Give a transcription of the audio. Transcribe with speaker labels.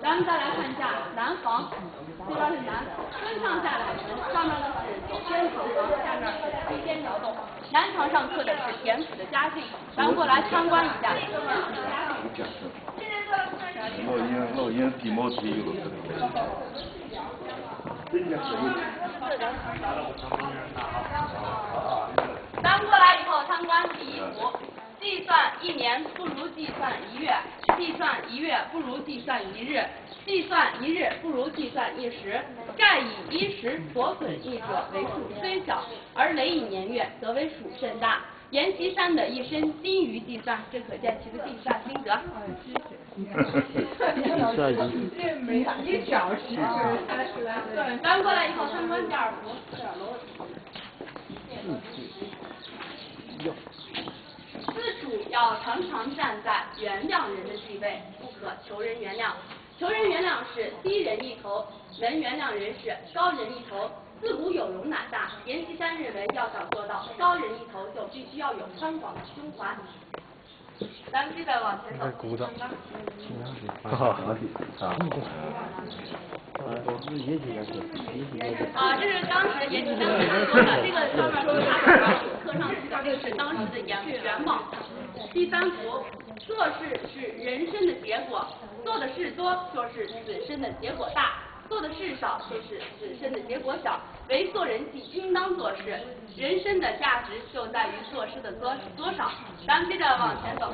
Speaker 1: 咱们再来看一下南房，这边是南，分上下两层，上面呢是左边床房，下面是西边窑洞。南墙上刻的是田府的家训，咱们过来参观一下。
Speaker 2: 老烟老烟地毛坯了。
Speaker 1: 咱们过来以后参观第一幅，计算一年不如计算一月，计算一月不如计算一日，计算一日不如计算一时。盖以一时所损益者为数虽小，而累以年月则为数甚大。阎锡山的一生精于计算，这可见其的计算心得。咱们过来以后参观第二幅。自主要常常站在原谅人的地位，不可求人原谅。求人原谅是低人一头，能原谅人是高人一头。容乃大，阎锡山认为要想做到高人一头，就必须要有宽广的胸怀。咱们接着往前走。
Speaker 2: 哈哈，啊。
Speaker 1: 啊，这是当时阎锡山给他说的，这个上面是他本人刻上去的，这个是当时的原原貌。第三幅，做事是人生的结果，做的事多就是此生的结果大，做的事少就是自身的结果小。为做人即应当做事，人生的价值就在于做事的多多少。咱们接着往前走。